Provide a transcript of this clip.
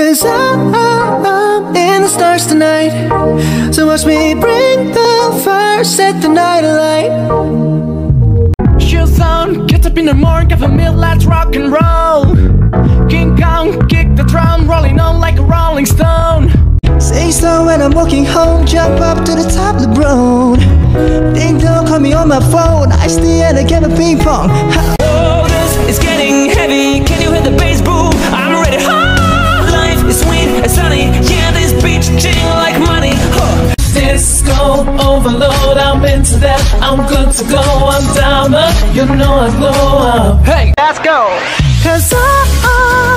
Cause I'm in the stars tonight. So watch me bring the fire, set the night alight. Shoes on, get up in the morning, get a meal, let's rock and roll. King Kong, kick the drum, rolling on like a rolling stone. Say so when I'm walking home, jump up to the top of the road. Ding dong, call me on my phone. I stay at a game of ping pong. Overload. I'm into that. I'm good to go. I'm down up. You know I glow up. Hey, let's go. Cause I'm in the stars tonight.